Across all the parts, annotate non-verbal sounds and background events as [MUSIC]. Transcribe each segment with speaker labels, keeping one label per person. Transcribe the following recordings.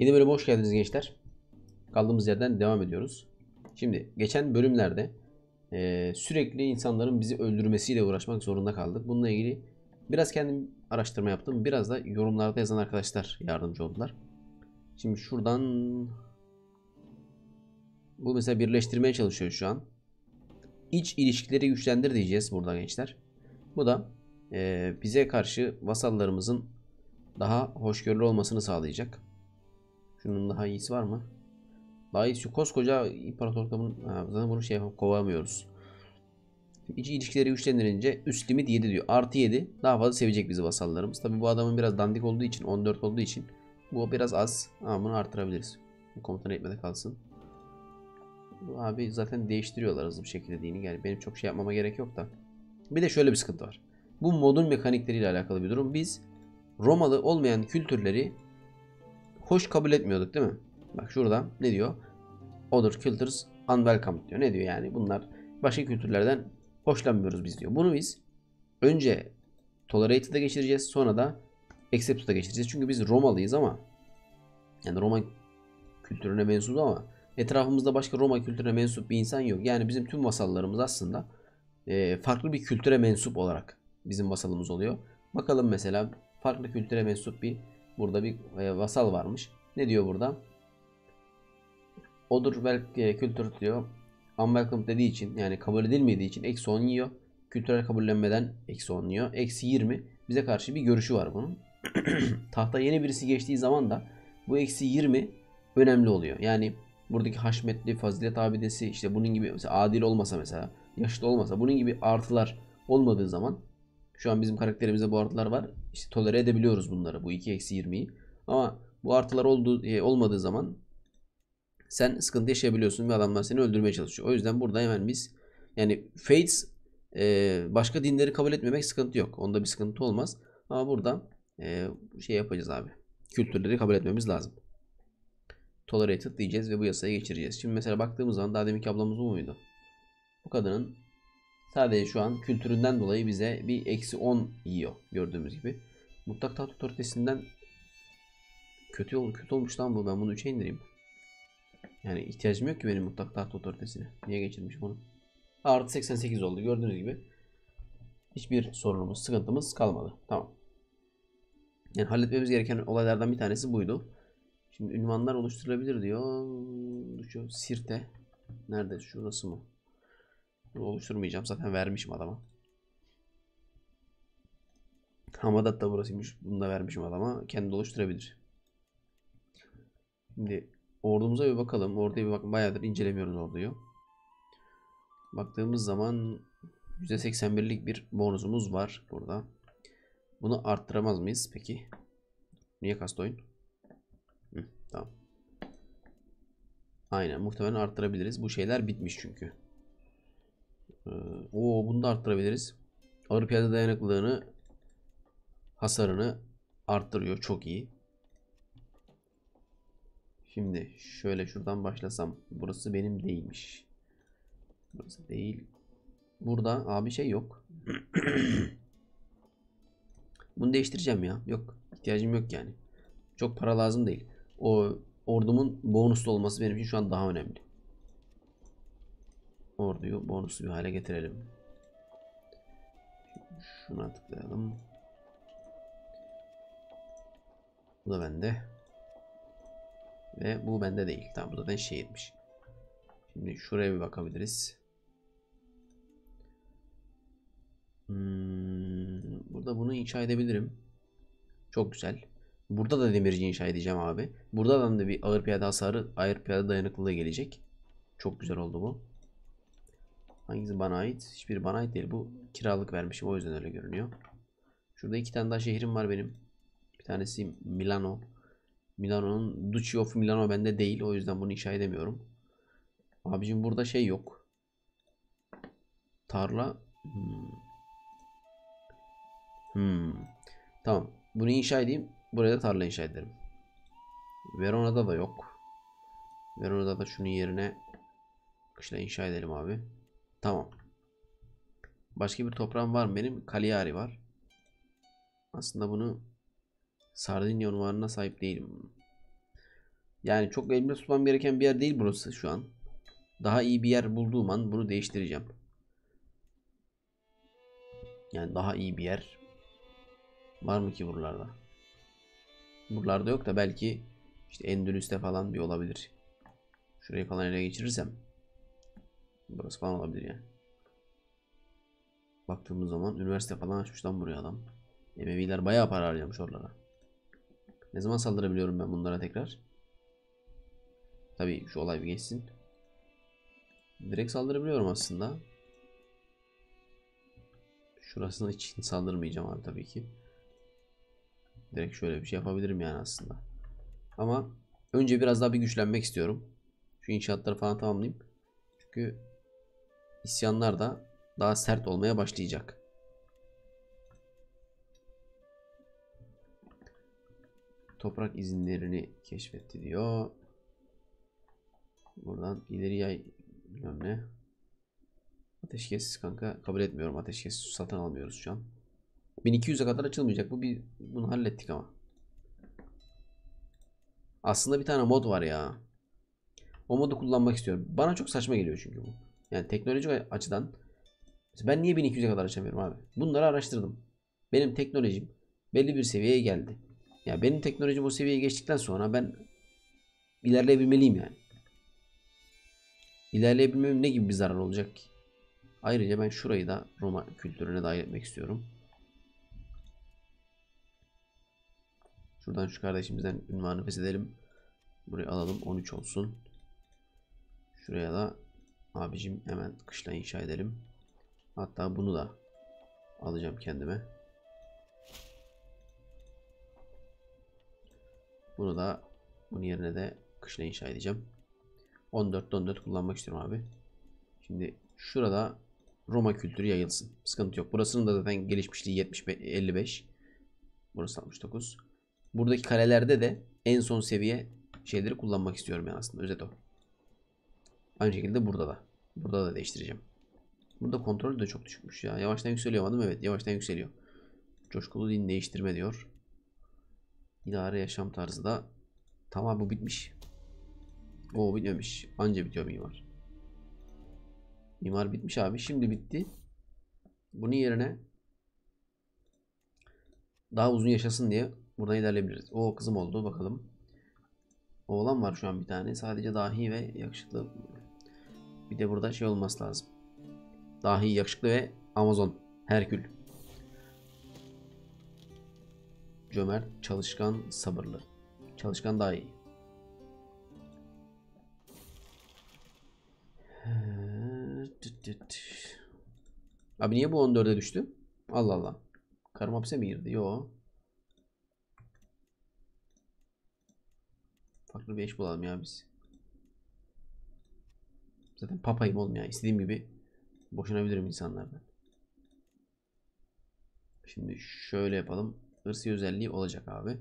Speaker 1: Yeni bölüme hoş geldiniz gençler. Kaldığımız yerden devam ediyoruz. Şimdi geçen bölümlerde eee, sürekli insanların bizi öldürmesiyle uğraşmak zorunda kaldık. Bununla ilgili biraz kendim araştırma yaptım. Biraz da yorumlarda yazan arkadaşlar yardımcı oldular. Şimdi şuradan bu mesela birleştirmeye çalışıyor şu an. İç ilişkileri güçlendir diyeceğiz burada gençler. Bu da eee, bize karşı vasallarımızın daha hoşgörülü olmasını sağlayacak. Şunun daha iyisi var mı? Daha iyisi yok. Koskoca imparatorlukta bunu, zaten bunu şey yapıp kovamıyoruz. İçi ilişkileri güçlendirince üst limit 7 diyor. Artı 7 daha fazla sevecek bizi vasallarımız. Tabi bu adamın biraz dandik olduğu için 14 olduğu için bu biraz az. Ama bunu artırabiliriz. Bu komutan eğitmede kalsın. Bu abi zaten değiştiriyorlar hızlı bir şekilde dini. Yani benim çok şey yapmama gerek yok da. Bir de şöyle bir sıkıntı var. Bu modun mekanikleriyle alakalı bir durum. Biz Romalı olmayan kültürleri hoş kabul etmiyorduk değil mi? Bak şurada ne diyor? Other cultures unwelcome diyor. Ne diyor yani? Bunlar başka kültürlerden hoşlanmıyoruz biz diyor. Bunu biz önce tolerated'a geçireceğiz. Sonra da accepted'a geçireceğiz. Çünkü biz Romalıyız ama yani Roma kültürüne mensup ama etrafımızda başka Roma kültürüne mensup bir insan yok. Yani bizim tüm vasallarımız aslında e, farklı bir kültüre mensup olarak bizim vasalımız oluyor. Bakalım mesela farklı kültüre mensup bir burada bir e, vasal varmış. Ne diyor burada? Odur wel e, kültür diyor. Unwelcome dediği için yani kabul edilmediği için eksi 10 yiyor. Kültürel kabullenmeden eksi 10 yiyor. Eksi 20 bize karşı bir görüşü var bunun. [CLEARS THROAT] Tahta yeni birisi geçtiği zaman da bu eksi 20 önemli oluyor. Yani buradaki haşmetli, fazilet abidesi işte bunun gibi mesela adil olmasa mesela yaşlı olmasa bunun gibi artılar olmadığı zaman şu an bizim karakterimizde bu artılar var. İşte tolere edebiliyoruz bunları. Bu 2 eksi 20'yi. Ama bu artılar olduğu, e, olmadığı zaman sen sıkıntı yaşayabiliyorsun ve adamlar seni öldürmeye çalışıyor. O yüzden burada hemen biz yani Fates e, başka dinleri kabul etmemek sıkıntı yok. Onda bir sıkıntı olmaz. Ama burada e, şey yapacağız abi. Kültürleri kabul etmemiz lazım. Tolerated diyeceğiz ve bu yasaya geçireceğiz. Şimdi mesela baktığımız zaman daha deminki ablamız bu muydu? Bu kadının sadece şu an kültüründen dolayı bize bir eksi 10 yiyor gördüğümüz gibi. Mutlak taht otoritesinden kötü oldu kötü olmuş lan bu ben bunu 3'e indireyim. Yani ihtiyacım yok ki benim mutlak taht otoritesine. Niye geçirmiş bunu? Artı 88 oldu gördüğünüz gibi. Hiçbir sorunumuz, sıkıntımız kalmadı. Tamam. Yani halletmemiz gereken olaylardan bir tanesi buydu. Şimdi ünvanlar oluşturulabilir diyor. Şu Sirte. Nerede? Şurası mı? Bunu oluşturmayacağım. Zaten vermişim adama. Hamadat da burasıymış. Bunu da vermişim adama. Kendi oluşturabilir. Şimdi ordumuza bir bakalım. Orduya bir bak bayağıdır incelemiyoruz orduyu. Baktığımız zaman %81'lik bir bonusumuz var burada. Bunu arttıramaz mıyız peki? Niye kast oyun? Hı, tamam. Aynen muhtemelen arttırabiliriz. Bu şeyler bitmiş çünkü. Ee, o bunu da arttırabiliriz. Ağır piyade dayanıklılığını hasarını arttırıyor. Çok iyi. Şimdi şöyle şuradan başlasam. Burası benim değilmiş. Burası değil. Burada abi şey yok. [COUGHS] Bunu değiştireceğim ya. Yok. ihtiyacım yok yani. Çok para lazım değil. O ordumun bonuslu olması benim için şu an daha önemli. Orduyu bonuslu bir hale getirelim. Şuna tıklayalım. Bu da bende. Ve bu bende değil. Tamam bu zaten şehirmiş. Şimdi şuraya bir bakabiliriz. Hmm, burada bunu inşa edebilirim. Çok güzel. Burada da demirci inşa edeceğim abi. Burada da bir ağır piyade hasarı, ağır piyade dayanıklılığı gelecek. Çok güzel oldu bu. Hangisi bana ait? Hiçbir bana ait değil. Bu kiralık vermişim. O yüzden öyle görünüyor. Şurada iki tane daha şehrim var benim. Bir tanesi Milano. Milano'nun Duchy of Milano bende değil. O yüzden bunu inşa edemiyorum. Abicim burada şey yok. Tarla. Hmm. Hmm. Tamam. Bunu inşa edeyim. Buraya da tarla inşa ederim. Verona'da da yok. Verona'da da şunun yerine kışla inşa edelim abi. Tamam. Başka bir toprağım var mı benim? Cagliari var. Aslında bunu Sardinya unvanına sahip değilim. Yani çok elimde tutmam gereken bir yer değil burası şu an. Daha iyi bir yer bulduğum an bunu değiştireceğim. Yani daha iyi bir yer var mı ki buralarda? Buralarda yok da belki işte Endülüs'te falan bir olabilir. Şurayı falan ele geçirirsem burası falan olabilir yani. Baktığımız zaman üniversite falan açmış lan buraya adam. Emeviler bayağı para harcamış oralara. Ne zaman saldırabiliyorum ben bunlara tekrar? Tabii şu olay bir geçsin. Direkt saldırabiliyorum aslında. Şurasına için saldırmayacağım abi tabii ki. Direkt şöyle bir şey yapabilirim yani aslında. Ama önce biraz daha bir güçlenmek istiyorum. Şu inşaatları falan tamamlayayım. Çünkü isyanlar da daha sert olmaya başlayacak. Toprak izinlerini keşfetti diyor. Buradan ileri yay bilmem ne. Ateşkes kanka kabul etmiyorum. Ateşkes satın almıyoruz şu an. 1200'e kadar açılmayacak. Bu bir bunu hallettik ama. Aslında bir tane mod var ya. O modu kullanmak istiyorum. Bana çok saçma geliyor çünkü bu. Yani teknolojik açıdan ben niye 1200'e kadar açamıyorum abi? Bunları araştırdım. Benim teknolojim belli bir seviyeye geldi. Ya yani benim teknolojim o seviyeye geçtikten sonra ben ilerleyebilmeliyim yani. İlerleyebilmem ne gibi bir zarar olacak ki? Ayrıca ben şurayı da Roma kültürüne dahil etmek istiyorum. Şuradan şu kardeşimizden ünvanı feshedelim. Burayı alalım 13 olsun. Şuraya da abicim hemen kışla inşa edelim. Hatta bunu da alacağım kendime. Bunu da bunun yerine de kışla inşa edeceğim. 14 14 kullanmak istiyorum abi. Şimdi şurada Roma kültürü yayılsın. Sıkıntı yok. Burasının da zaten gelişmişliği 75 55. Burası 69. Buradaki karelerde de en son seviye şeyleri kullanmak istiyorum yani aslında. Özet o. Aynı şekilde burada da. Burada da değiştireceğim. Burada kontrol de çok düşükmüş ya. Yavaştan yükseliyor ama Evet yavaştan yükseliyor. Coşkulu din değiştirme diyor. İdare yaşam tarzı da tamam bu bitmiş. O bitmemiş. Anca bitiyor mimar. Mimar bitmiş abi. Şimdi bitti. Bunun yerine daha uzun yaşasın diye buradan ilerleyebiliriz. O kızım oldu bakalım. Oğlan var şu an bir tane. Sadece dahi ve yakışıklı. Bir de burada şey olması lazım. Dahi, yakışıklı ve Amazon. Herkül. Cömert, çalışkan, sabırlı. Çalışkan daha iyi. Abi niye bu 14'e düştü? Allah Allah. Karım hapse mi girdi? Yo. Farklı bir eş bulalım ya biz. Zaten papayım ya. İstediğim gibi boşanabilirim insanlardan. Şimdi şöyle yapalım. Irsi özelliği olacak abi.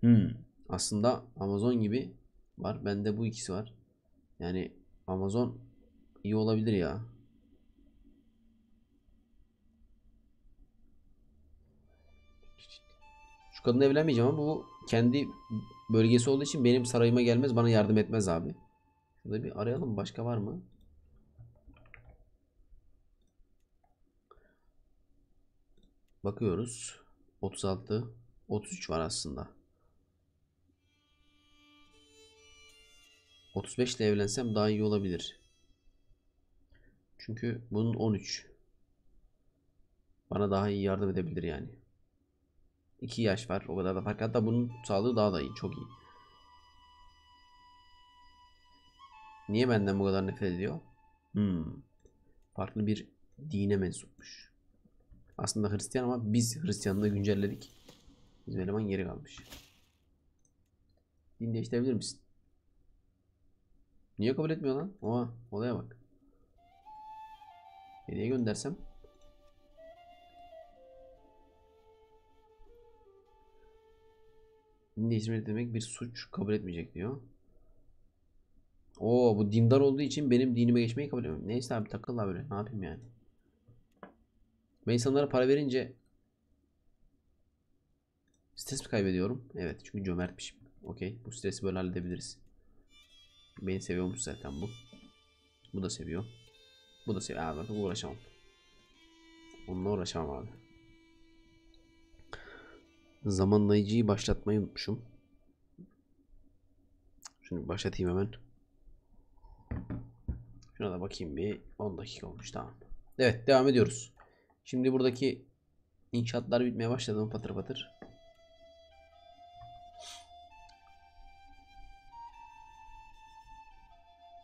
Speaker 1: Hmm. Aslında Amazon gibi var. Bende bu ikisi var. Yani Amazon iyi olabilir ya. Şu kadınla evlenmeyeceğim ama bu kendi bölgesi olduğu için benim sarayıma gelmez. Bana yardım etmez abi. Şurada bir arayalım. Başka var mı? Bakıyoruz. 36. 33 var aslında. 35 ile evlensem daha iyi olabilir. Çünkü bunun 13. Bana daha iyi yardım edebilir yani. 2 yaş var. O kadar da fark. Hatta bunun sağlığı daha da iyi. Çok iyi. Niye benden bu kadar nefret ediyor? Hmm. Farklı bir dine mensupmuş. Aslında Hristiyan ama biz Hristiyanlığı güncelledik. Bizim eleman geri kalmış. Din değiştirebilir misin? Niye kabul etmiyor lan? Oha olaya bak. Hediye göndersem. Din değiştirmek demek bir suç kabul etmeyecek diyor. Oo bu dindar olduğu için benim dinime geçmeyi kabul etmiyorum. Neyse abi takıl böyle. Ne yapayım yani. Ben insanlara para verince stres mi kaybediyorum? Evet çünkü cömertmişim. Okey. Bu stresi böyle halledebiliriz. Beni seviyormuş zaten bu. Bu da seviyor. Bu da seviyor. Abi bakın uğraşamam. Onunla uğraşamam abi. Zamanlayıcıyı başlatmayı unutmuşum. Şunu başlatayım hemen. Şuna da bakayım bir. 10 dakika olmuş tamam. Evet devam ediyoruz. Şimdi buradaki inşaatlar bitmeye başladı mı patır patır.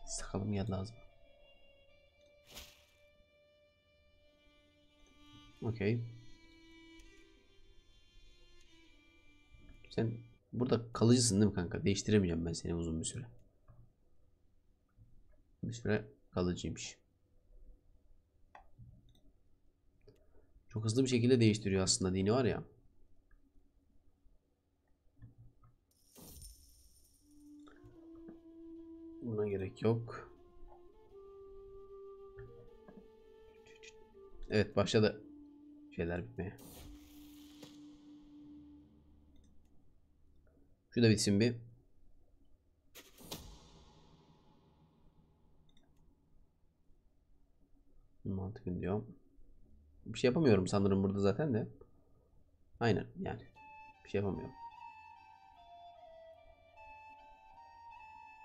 Speaker 1: Sakalım geldi lazım. Okey. Sen burada kalıcısın değil mi kanka? Değiştiremeyeceğim ben seni uzun bir süre. Bir süre kalıcıymış. Çok hızlı bir şekilde değiştiriyor aslında dini var ya. Buna gerek yok. Evet başladı şeyler bitmeye. Şu da bitsin bir. Mantıklı diyor. Bir şey yapamıyorum sanırım burada zaten de. Aynen yani. Bir şey yapamıyorum.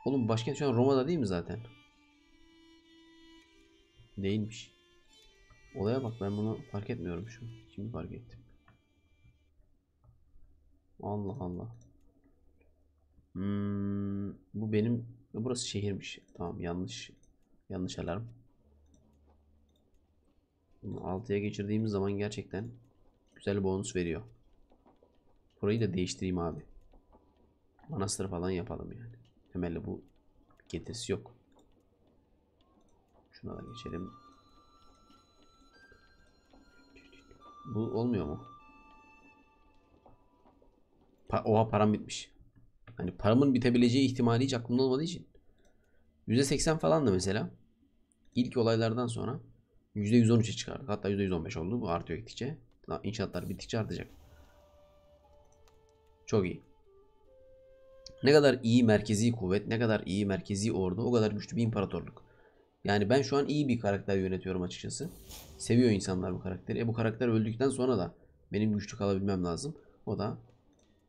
Speaker 1: Oğlum başkent şu an Roma'da değil mi zaten? Değilmiş. Olaya bak ben bunu fark etmiyorum şu. Şimdi fark ettim. Allah Allah. Hmm, bu benim burası şehirmiş. Tamam yanlış. Yanlış alarm. Bunu 6'ya geçirdiğimiz zaman gerçekten güzel bonus veriyor. Burayı da değiştireyim abi. Manastır falan yapalım yani. Temelli bu getirisi yok. Şuna da geçelim. Bu olmuyor mu? Pa Oha param bitmiş. Hani paramın bitebileceği ihtimali hiç aklımda olmadığı için. %80 falan da mesela. İlk olaylardan sonra %113'e çıkardık. Hatta %115 oldu. Bu artıyor gittikçe. İnşaatlar bittikçe artacak. Çok iyi. Ne kadar iyi merkezi kuvvet, ne kadar iyi merkezi ordu, o kadar güçlü bir imparatorluk. Yani ben şu an iyi bir karakter yönetiyorum açıkçası. Seviyor insanlar bu karakteri. E bu karakter öldükten sonra da benim güçlü kalabilmem lazım. O da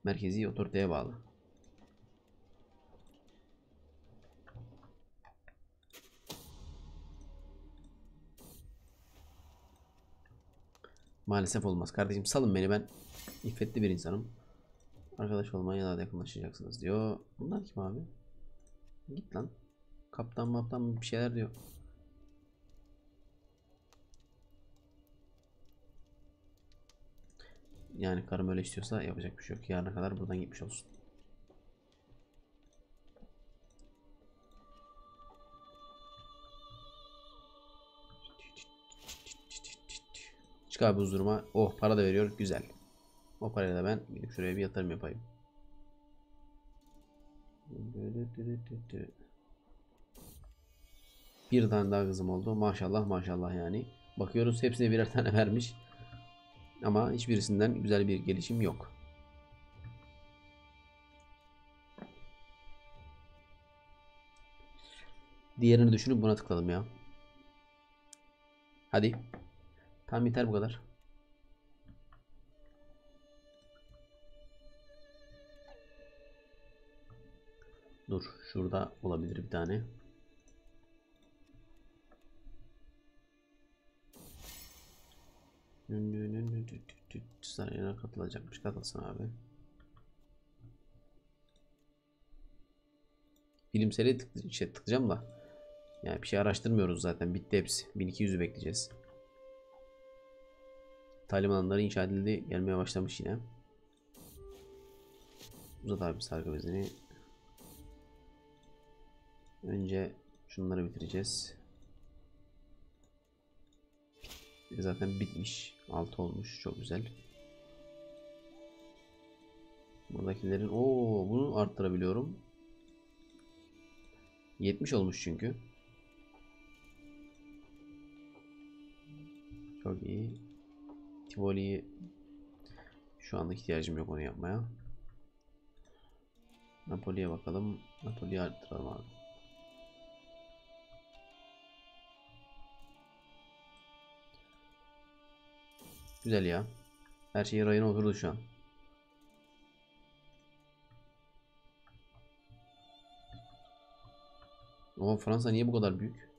Speaker 1: merkezi otoriteye bağlı. Maalesef olmaz. Kardeşim salın beni ben iffetli bir insanım. Arkadaş olmaya daha da yakınlaşacaksınız diyor. Bunlar kim abi? Git lan. Kaptan maptan bir şeyler diyor. Yani karım öyle istiyorsa yapacak bir şey yok. Yarına kadar buradan gitmiş olsun. Çık abi huzuruma. Oh para da veriyor. Güzel. O parayla da ben gidip şuraya bir yatırım yapayım. Bir tane daha kızım oldu. Maşallah maşallah yani. Bakıyoruz hepsine birer tane vermiş. Ama hiçbirisinden güzel bir gelişim yok. Diğerini düşünüp buna tıkladım ya. Hadi. Tamam yeter bu kadar. Dur şurada olabilir bir tane. Sarayına katılacakmış. Katılsın abi. Bilimsele şey tıklayacağım da. Yani bir şey araştırmıyoruz zaten. Bitti hepsi. 1200'ü bekleyeceğiz. Talim alanları inşa edildi. Gelmeye başlamış yine. Uzat abi sargı bezini. Önce şunları bitireceğiz. Zaten bitmiş. 6 olmuş. Çok güzel. Buradakilerin o bunu arttırabiliyorum. 70 olmuş çünkü. Çok iyi. Tivoli'yi şu anda ihtiyacım yok onu yapmaya. Napoli'ye bakalım. Napoli'yi arttıralım abi. Güzel ya. Her şey rayına oturdu şu an. Ama Fransa niye bu kadar büyük?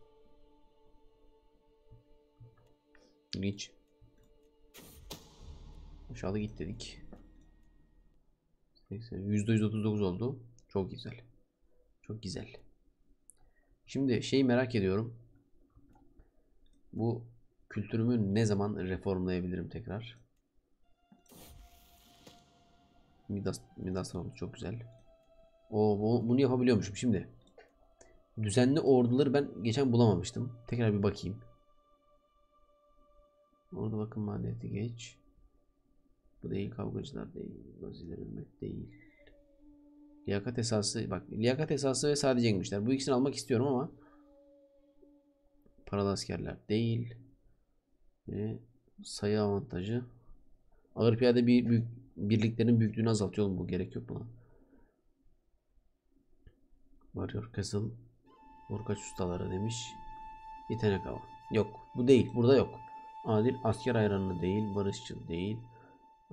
Speaker 1: İlginç. Aşağıda git dedik. Neyse, %139 oldu. Çok güzel. Çok güzel. Şimdi şeyi merak ediyorum. Bu kültürümü ne zaman reformlayabilirim tekrar? Midas, Midas oldu çok güzel. O bu- bunu yapabiliyormuşum şimdi. Düzenli orduları ben geçen bulamamıştım. Tekrar bir bakayım. Orada bakın maliyeti geç. Bu değil kavgacılar değil. Vaziler ümmet değil. Liyakat esası bak liyakat esası ve sadece yenmişler. Bu ikisini almak istiyorum ama paralı askerler değil. Ve sayı avantajı. Ağır piyade bir büyük, birliklerin büyüklüğünü azaltıyor bu gerek yok buna. Varıyor Castle. Vurkaç ustaları demiş. Yetenek hava. Yok bu değil burada yok. Adil asker ayranı değil. Barışçıl değil.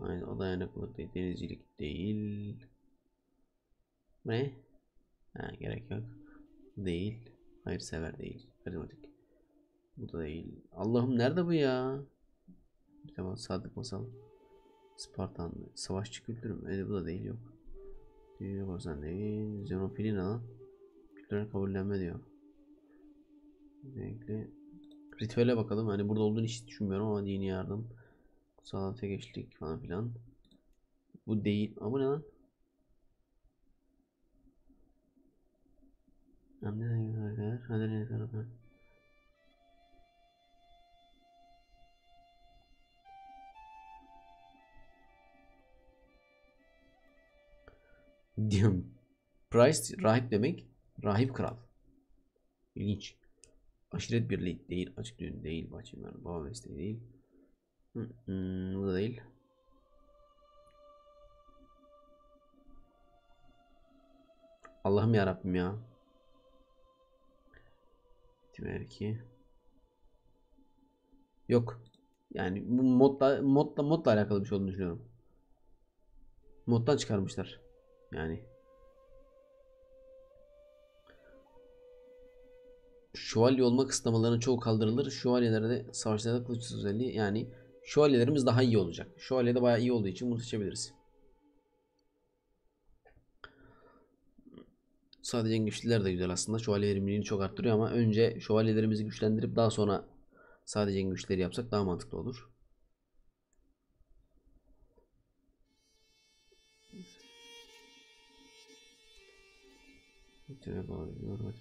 Speaker 1: Aynı o dayanıklılık değil. Denizcilik değil. Ne? Ha, gerek yok. Değil. Hayırsever değil. Karizmatik. Bu da değil. Allah'ım nerede bu ya? Tamam Sadık Masal. Spartan. Savaşçı kültürü mü? Evet, bu da değil yok. Dünya korsan değil. Zenopilina. Kültürel kabullenme diyor. Renkli. Ritüele bakalım. Hani burada olduğunu hiç düşünmüyorum ama dini yardım. Kutsal geçlik falan filan. Bu değil. Ama ne lan? Hadi ne tarafı? Diyorum. Price rahip demek. Rahip kral. İlginç. Aşiret birliği değil. Açık düğün değil. Bahçemer. Baba mesleği değil. Hı, bu da değil. Allah'ım ya Rabbim ya. Timerki. Yok. Yani bu modla modla modla alakalı bir şey olduğunu düşünüyorum. Moddan çıkarmışlar. Yani Şövalye olma kısıtlamalarının çoğu kaldırılır. Şövalyelerde savaşlarda kılıç özelliği yani şövalyelerimiz daha iyi olacak. Şövalye de bayağı iyi olduğu için bunu seçebiliriz. Sadece güçlüler de güzel aslında. Şövalye verimliliğini çok arttırıyor ama önce şövalyelerimizi güçlendirip daha sonra sadece güçleri yapsak daha mantıklı olur.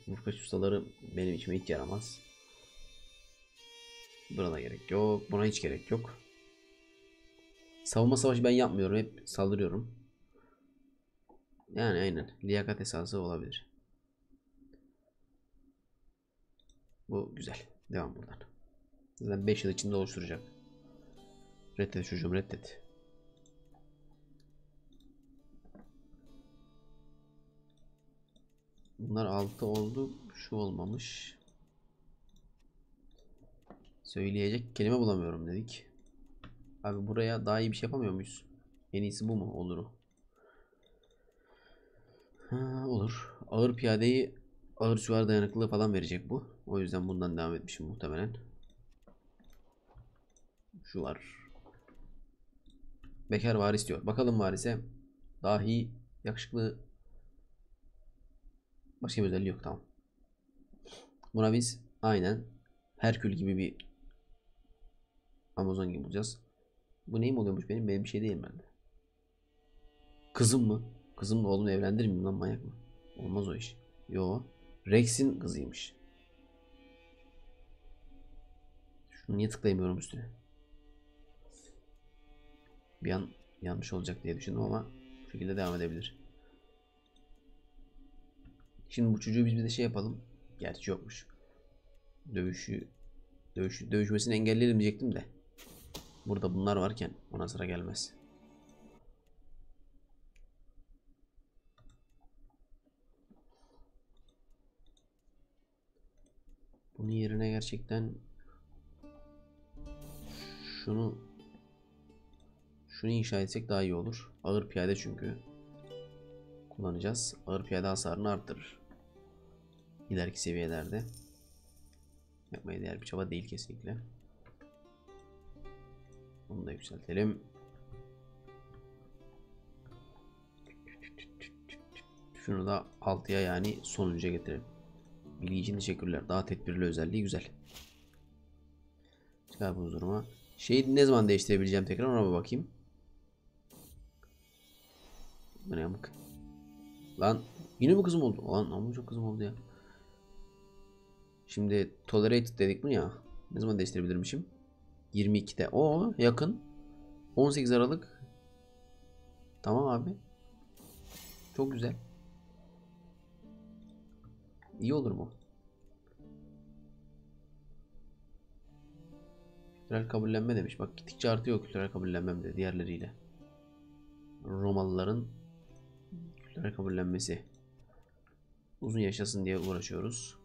Speaker 1: Murkaç ustaları benim içime hiç yaramaz. Buna da gerek yok. Buna hiç gerek yok. Savunma savaşı ben yapmıyorum. Hep saldırıyorum. Yani aynen. Liyakat esası olabilir. Bu güzel. Devam buradan. Zaten 5 yıl içinde oluşturacak. Reddet çocuğum reddet. Bunlar 6 oldu. Şu olmamış. Söyleyecek kelime bulamıyorum dedik. Abi buraya daha iyi bir şey yapamıyor muyuz? En iyisi bu mu? Olur. Ha, olur. Ağır piyadeyi ağır süvari dayanıklılığı falan verecek bu. O yüzden bundan devam etmişim muhtemelen. Şu var. Bekar varis diyor. Bakalım varise. Dahi yakışıklı Başka bir özelliği yok tamam. Buna biz aynen Herkül gibi bir Amazon gibi bulacağız. Bu neyim oluyormuş benim? Benim bir şey değil bende. Kızım mı? Kızımla oğlumu evlendirir miyim lan manyak mı? Olmaz o iş. Yo. Rex'in kızıymış. Şunu niye tıklayamıyorum üstüne? Bir an yanlış olacak diye düşündüm ama bu şekilde devam edebilir. Şimdi bu çocuğu biz bir de şey yapalım. Gerçi yokmuş. Dövüşü dövüşü dövüşmesini engelleyelim diyecektim de. Burada bunlar varken ona sıra gelmez. Bunun yerine gerçekten şunu şunu inşa etsek daha iyi olur. Ağır piyade çünkü kullanacağız. Ağır piyade hasarını arttırır. İleriki seviyelerde yapmaya değer bir çaba değil kesinlikle. Bunu da yükseltelim. Şunu da 6'ya yani sonuncuya getirelim. Bilgi için teşekkürler. Daha tedbirli özelliği güzel. Çıkar bu duruma. Şeyi ne zaman değiştirebileceğim tekrar ona bakayım. Bu ne yamuk. Lan yine mi kızım oldu? Lan ama çok kızım oldu ya. Şimdi tolerated dedik mi ya? Ne zaman değiştirebilirmişim? 22'de. O yakın. 18 Aralık. Tamam abi. Çok güzel. İyi olur mu? Kültürel kabullenme demiş. Bak gittikçe artıyor kültürel kabullenmem de diğerleriyle. Romalıların kültürel kabullenmesi. Uzun yaşasın diye uğraşıyoruz.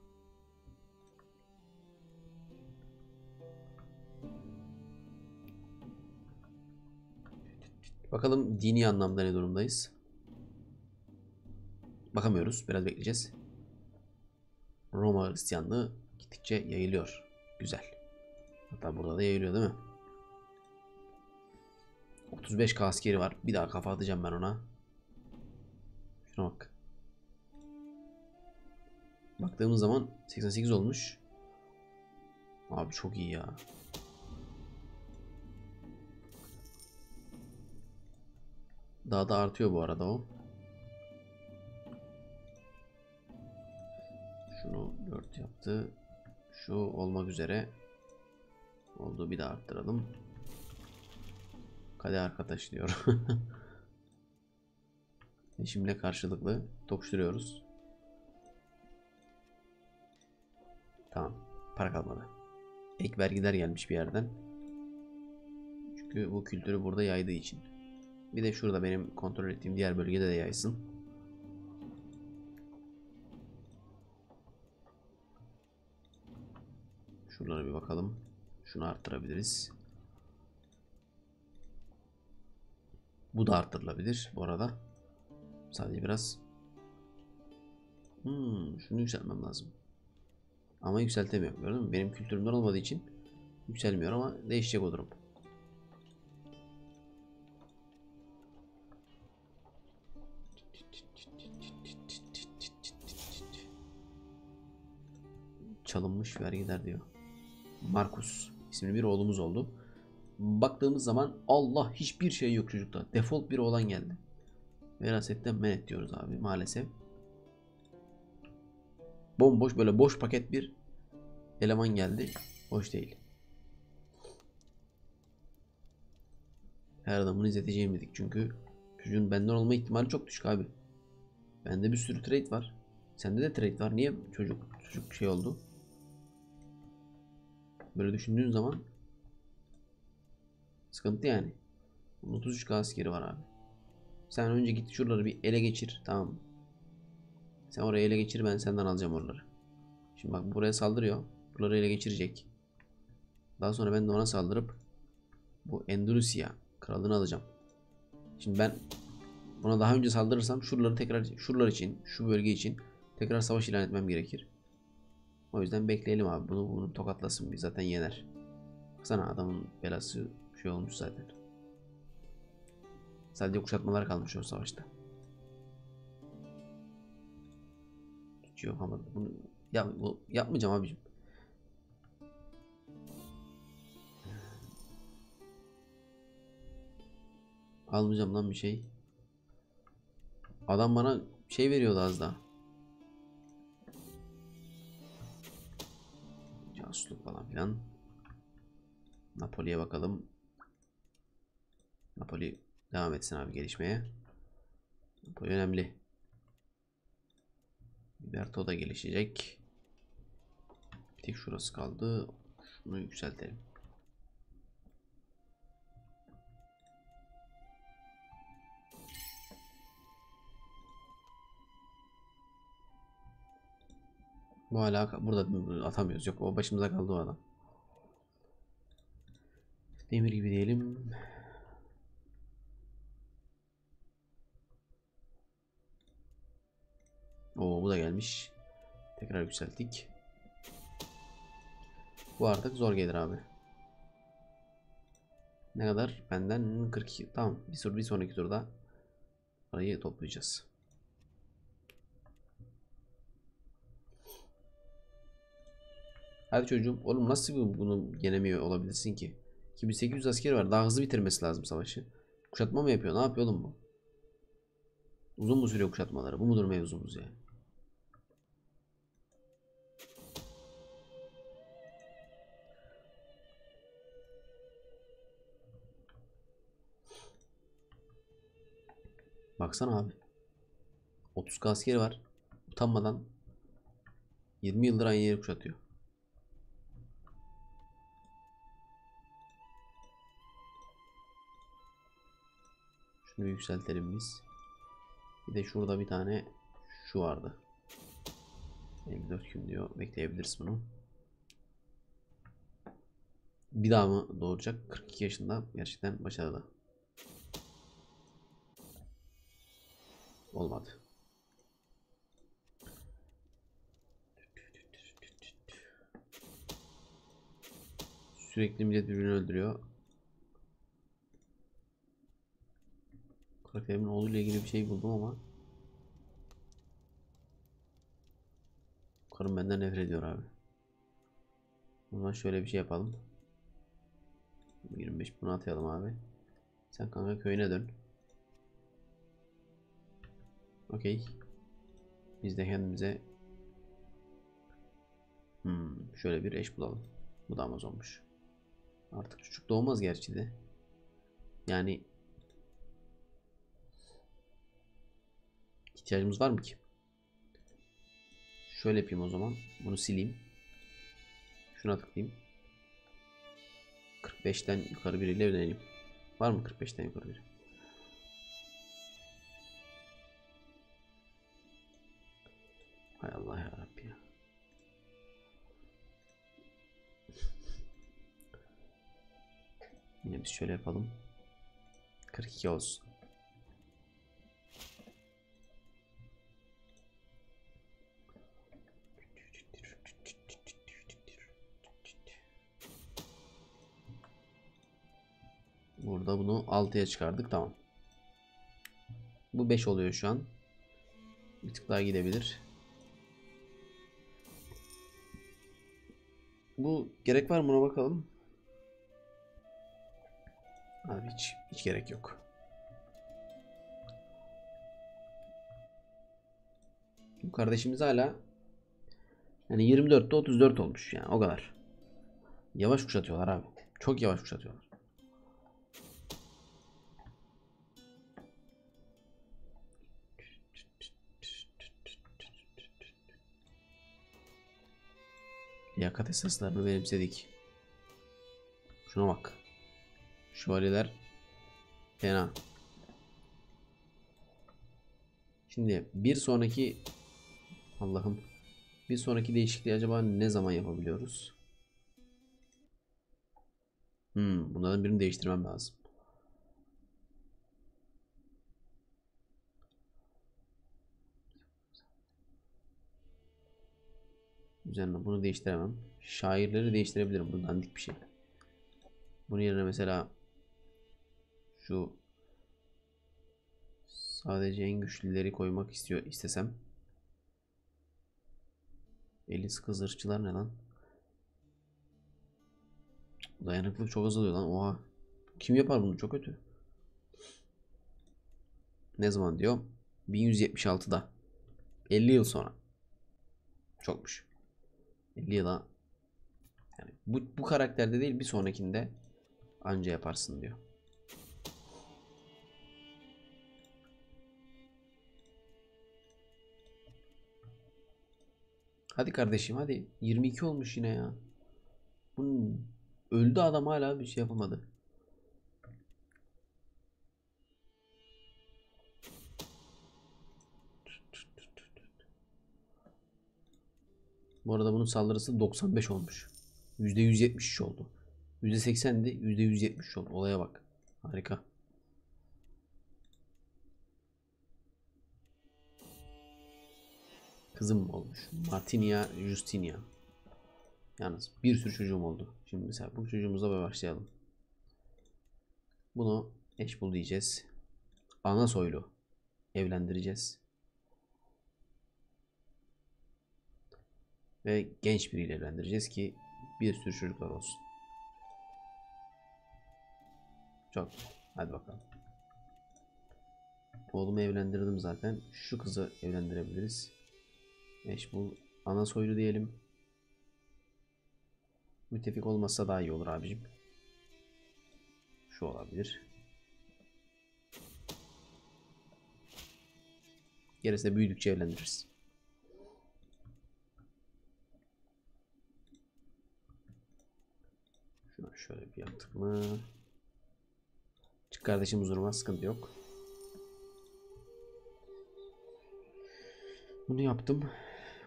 Speaker 1: Bakalım dini anlamda ne durumdayız. Bakamıyoruz. Biraz bekleyeceğiz. Roma Hristiyanlığı gittikçe yayılıyor. Güzel. Hatta burada da yayılıyor değil mi? 35k askeri var. Bir daha kafa atacağım ben ona. Şuna bak. Baktığımız zaman 88 olmuş. Abi çok iyi ya. Daha da artıyor bu arada o. Şunu 4 yaptı. Şu olmak üzere. Oldu bir daha arttıralım. Kale arkadaş diyor. [LAUGHS] Şimdi karşılıklı tokuşturuyoruz. Tamam. Para kalmadı. Ek vergiler gelmiş bir yerden. Çünkü bu kültürü burada yaydığı için. Bir de şurada benim kontrol ettiğim diğer bölgede de yaysın. Şuralara bir bakalım. Şunu arttırabiliriz. Bu da arttırılabilir bu arada. Sadece biraz. Hmm, şunu yükseltmem lazım. Ama yükseltemiyorum gördün mü? Benim kültürümden olmadığı için yükselmiyor ama değişecek o durum. Çalınmış vergiler diyor. Markus isimli bir oğlumuz oldu. Baktığımız zaman Allah hiçbir şey yok çocukta. Default bir oğlan geldi. Verasetten men diyoruz abi maalesef. Bomboş böyle boş paket bir eleman geldi. Hoş değil. Her adamını izleteceğim dedik çünkü çocuğun benden olma ihtimali çok düşük abi. Bende bir sürü trade var. Sende de trade var. Niye çocuk çocuk şey oldu? Böyle düşündüğün zaman sıkıntı yani. 33k askeri var abi. Sen önce git şuraları bir ele geçir. Tamam? Sen oraya ele geçir ben senden alacağım oraları. Şimdi bak buraya saldırıyor. Buraları ele geçirecek. Daha sonra ben de ona saldırıp bu Endurusya kralını alacağım. Şimdi ben buna daha önce saldırırsam şuraları tekrar şuralar için, şu bölge için tekrar savaş ilan etmem gerekir. O yüzden bekleyelim abi. Bunu, bunu tokatlasın bir zaten yener. Baksana adamın belası şey olmuş zaten. Sadece kuşatmalar kalmış o savaşta. Hiç yok ama bunu yap, yapmayacağım abicim. Almayacağım lan bir şey. Adam bana şey veriyordu az daha. Casusluk falan filan. Napoli'ye bakalım. Napoli devam etsin abi gelişmeye. Napoli önemli. Berto da gelişecek. Bir tek şurası kaldı. Şunu yükseltelim. Bu hala burada atamıyoruz. Yok o başımıza kaldı o adam. Demir gibi diyelim. Oo bu da gelmiş. Tekrar yükselttik. Bu artık zor gelir abi. Ne kadar? Benden 42. Tamam. Bir soru bir sonraki turda parayı toplayacağız. Hadi çocuğum. Oğlum nasıl bunu yenemiyor olabilirsin ki? 2800 asker var. Daha hızlı bitirmesi lazım savaşı. Kuşatma mı yapıyor? Ne yapıyor oğlum bu? Uzun mu sürüyor kuşatmaları? Bu mudur mevzumuz yani? Baksana abi. 30 askeri var. Utanmadan 20 yıldır aynı yeri kuşatıyor. Şunu yükseltelim biz. Bir de şurada bir tane şu vardı. 54 gün diyor. Bekleyebiliriz bunu. Bir daha mı doğuracak? 42 yaşında gerçekten başarılı. Olmadı. Sürekli millet birbirini öldürüyor. Karakterimin oğluyla ilgili bir şey buldum ama Karım benden nefret ediyor abi. O zaman şöyle bir şey yapalım. 25 bunu atayalım abi. Sen kanka köyüne dön. Okey. Biz de kendimize hmm, şöyle bir eş bulalım. Bu da Amazonmuş. Artık çocuk doğmaz gerçi de. Yani ihtiyacımız var mı ki? Şöyle yapayım o zaman. Bunu sileyim. Şuna tıklayayım. 45'ten yukarı biriyle evlenelim. Var mı 45'ten yukarı biri? Hay Allah ya Rabbi [LAUGHS] ya. Yine biz şöyle yapalım. 42 olsun. 6'ya çıkardık. Tamam. Bu 5 oluyor şu an. Bir tık daha gidebilir. Bu gerek var mı buna bakalım. Abi hiç, hiç gerek yok. Bu kardeşimiz hala yani 24'te 34 olmuş yani o kadar. Yavaş kuşatıyorlar abi. Çok yavaş kuşatıyorlar. Liyakat esaslarını benimsedik. Şuna bak. Şövalyeler fena. Şimdi bir sonraki Allah'ım bir sonraki değişikliği acaba ne zaman yapabiliyoruz? Hmm, bunlardan birini değiştirmem lazım. Üzerine bunu değiştiremem. Şairleri değiştirebilirim. Bu dandik bir şey. Bunun yerine mesela şu sadece en güçlüleri koymak istiyor istesem. Eli sıkı zırhçılar ne lan? Dayanıklılık çok azalıyor lan. Oha. Kim yapar bunu? Çok kötü. Ne zaman diyor? 1176'da. 50 yıl sonra. Çokmuş. 50 yıla yani bu, bu karakterde değil bir sonrakinde anca yaparsın diyor. Hadi kardeşim hadi. 22 olmuş yine ya. Bunun öldü adam hala bir şey yapamadı. Bu arada bunun saldırısı 95 olmuş. %173 oldu. %80'di. %173 oldu. Olaya bak. Harika. Kızım olmuş. Martinia Justinia. Yalnız bir sürü çocuğum oldu. Şimdi mesela bu çocuğumuza böyle başlayalım. Bunu eş bul diyeceğiz. Ana soylu evlendireceğiz. Ve genç biriyle evlendireceğiz ki bir sürü çocuklar olsun. Çok. Hadi bakalım. Oğlumu evlendirdim zaten. Şu kızı evlendirebiliriz. Eş bul. Ana soylu diyelim. Müttefik olmazsa daha iyi olur abicim. Şu olabilir. Gerisi de büyüdükçe evlendiririz. Şöyle bir yaptık mı? Çık kardeşim huzuruma sıkıntı yok. Bunu yaptım.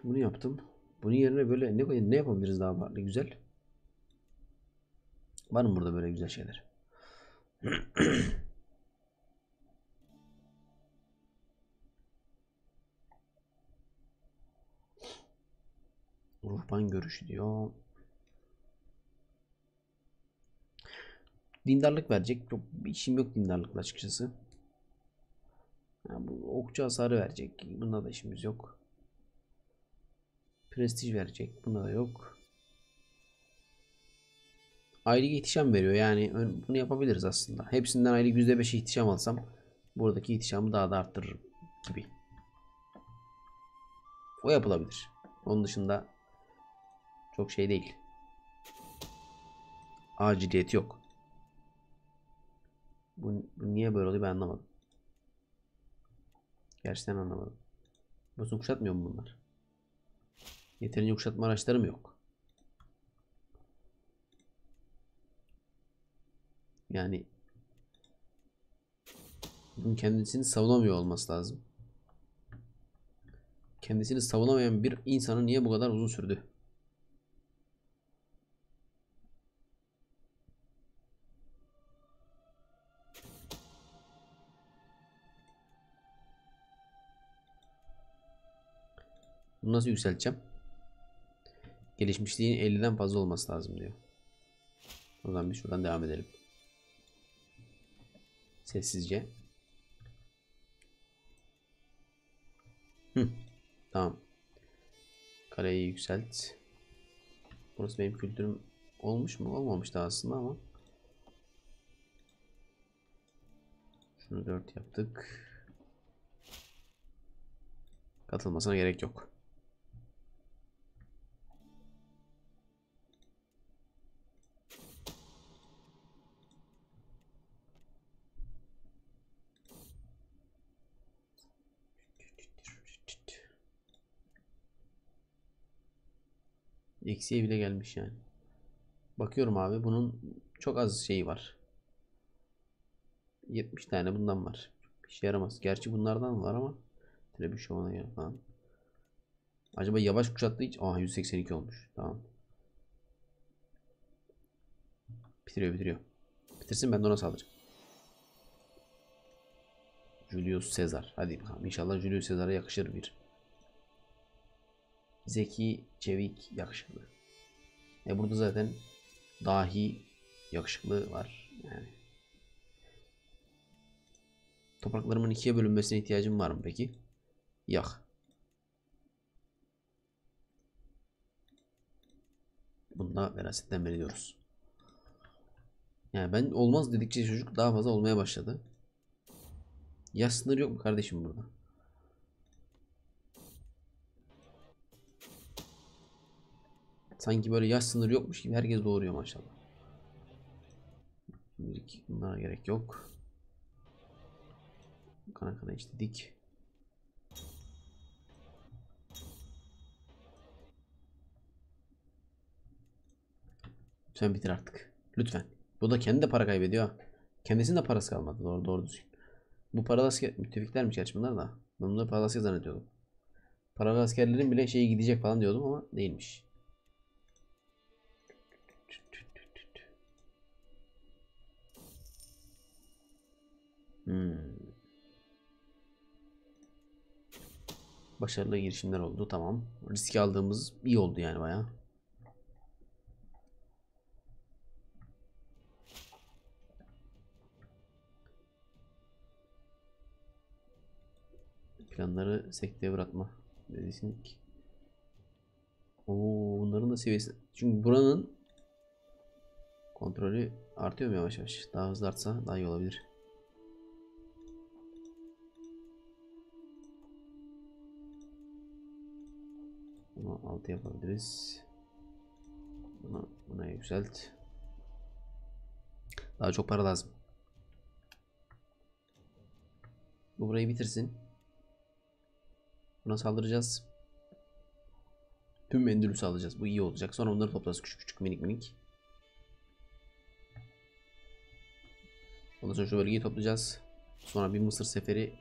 Speaker 1: Bunu yaptım. Bunun yerine böyle ne, ne yapabiliriz daha farklı güzel? Var mı burada böyle güzel şeyler? [CLEARS THROAT] Ruhban görüşü diyor. Dindarlık verecek. Çok bir işim yok dindarlıkla açıkçası. Ha, bu okçu hasarı verecek. Bunda da işimiz yok. Prestij verecek. Bunda da yok. Aylık ihtişam veriyor. Yani bunu yapabiliriz aslında. Hepsinden aylık %5 ihtişam alsam buradaki ihtişamı daha da arttırırım gibi. O yapılabilir. Onun dışında çok şey değil. Aciliyet yok. Bu, bu niye böyle oluyor ben anlamadım. Gerçekten anlamadım. Basın kuşatmıyor mu bunlar? Yeterince kuşatma araçlarım yok. Yani kendisini savunamıyor olması lazım. Kendisini savunamayan bir insanın niye bu kadar uzun sürdü? Bunu nasıl yükselteceğim? Gelişmişliğin 50'den fazla olması lazım diyor. O zaman bir şuradan devam edelim. Sessizce. Hı. Tamam. Kareyi yükselt. Burası benim kültürüm olmuş mu? Olmamış da aslında ama. Şunu 4 yaptık. Katılmasına gerek yok. Eksiye bile gelmiş yani. Bakıyorum abi bunun çok az şeyi var. 70 tane bundan var. Bir şey yaramaz. Gerçi bunlardan var ama Trebüşon'a gel falan. Acaba yavaş kuşattığı hiç... Aa 182 olmuş. Tamam. Bitiriyor bitiriyor. Bitirsin ben de ona saldıracağım. Julius Caesar. Hadi bakalım. İnşallah Julius Caesar'a yakışır bir Zeki, çevik, yakışıklı. E burada zaten dahi yakışıklı var. Yani. Topraklarımın ikiye bölünmesine ihtiyacım var mı peki? Yok. Bunda verasetten veriyoruz. Yani ben olmaz dedikçe çocuk daha fazla olmaya başladı. Yaş sınırı yok mu kardeşim burada? Sanki böyle yaş sınırı yokmuş gibi herkes doğuruyor maşallah. Şimdilik bunlara gerek yok. Kana kana işledik. Sen bitir artık. Lütfen. Bu da kendi de para kaybediyor. Kendisinin de parası kalmadı. Doğru doğru düzgün. Bu paralı asker müttefiklermiş gerçi bunlar da. Ben bunları paralı asker zannediyordum. Paralı askerlerin bile şeyi gidecek falan diyordum ama değilmiş. Başarılı girişimler oldu. Tamam. Riski aldığımız iyi oldu yani baya. Planları sekteye bırakma. Dedisin ki. Oo, bunların da seviyesi. Çünkü buranın kontrolü artıyor mu yavaş yavaş? Daha hızlı artsa daha iyi olabilir. Bunu 6 yapabiliriz. Bunu buna yükselt. Daha çok para lazım. Bu burayı bitirsin. Buna saldıracağız. Tüm Endülüs'ü alacağız. Bu iyi olacak. Sonra onları toplarız küçük küçük minik minik. Ondan sonra şu bölgeyi toplayacağız. Sonra bir Mısır seferi.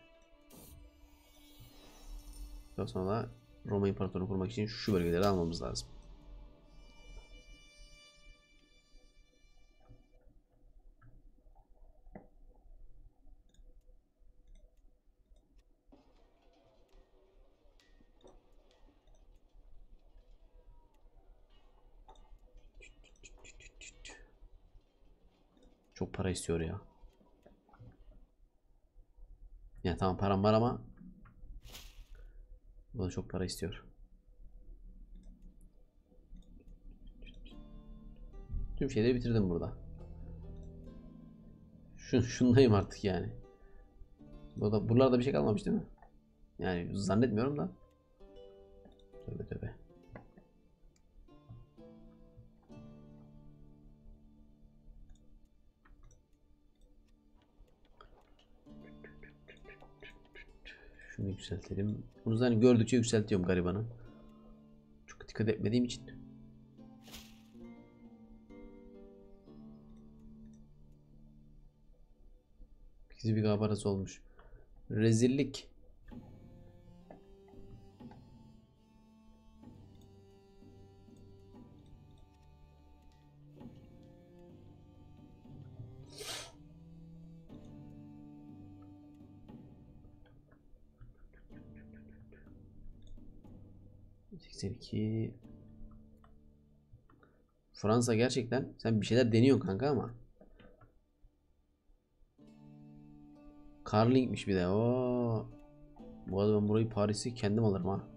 Speaker 1: Daha sonra Roma İmparatorluğu'nu kurmak için şu bölgeleri almamız lazım. Çok para istiyor ya. Ya tamam param var ama bu da çok para istiyor. Tüm şeyleri bitirdim burada. Şu, şundayım artık yani. Burada, buralarda bir şey kalmamış değil mi? Yani zannetmiyorum da. Tövbe tövbe. Şunu yükseltelim. Bunu zaten gördükçe yükseltiyorum garibanı. Çok dikkat etmediğim için. Bizi bir kabarası olmuş. Rezillik. İki. Fransa gerçekten sen bir şeyler deniyorsun kanka ama. Carling'miş bir de. Oo. Bu arada ben burayı Paris'i kendim alırım ha.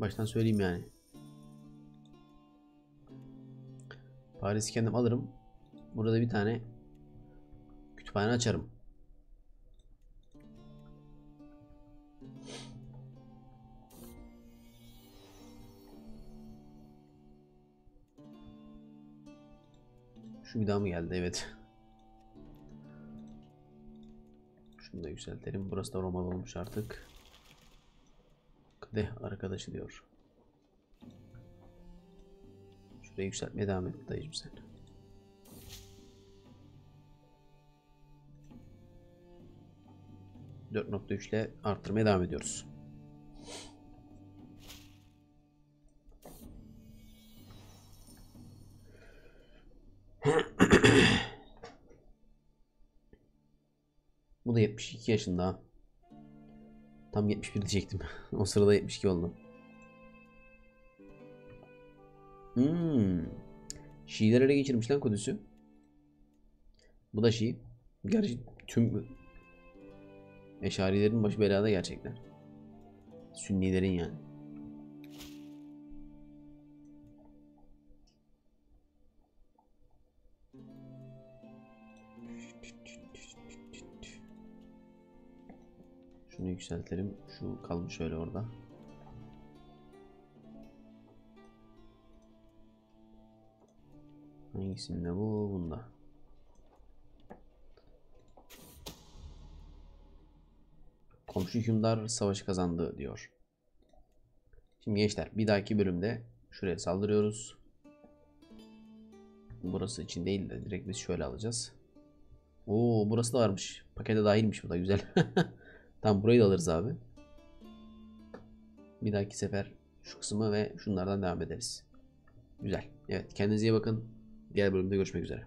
Speaker 1: Baştan söyleyeyim yani. Paris'i kendim alırım. Burada bir tane kütüphane açarım. Şu bir daha mı geldi? Evet. Şunu da yükseltelim. Burası da Romalı olmuş artık. Kadeh arkadaşı diyor. Şurayı yükseltmeye devam et dayıcım sen. %4.3 ile arttırmaya devam ediyoruz. Bu da 72 yaşında. Tam 71 diyecektim. [LAUGHS] o sırada 72 oldu. Hmm. Şiiler ele geçirmiş lan Kudüs'ü. Bu da Şii. Gerçi tüm Eşarilerin başı belada gerçekten. Sünnilerin yani. Şunu yükseltelim. Şu kalmış şöyle orada. Hangisinde bu? Bunda. Komşu hükümdar savaşı kazandı diyor. Şimdi gençler bir dahaki bölümde şuraya saldırıyoruz. Burası için değil de direkt biz şöyle alacağız. Oo burası da varmış. Pakete dahilmiş bu da güzel. [LAUGHS] Tamam burayı da alırız abi. Bir dahaki sefer şu kısmı ve şunlardan devam ederiz. Güzel. Evet kendinize iyi bakın. Diğer bölümde görüşmek üzere.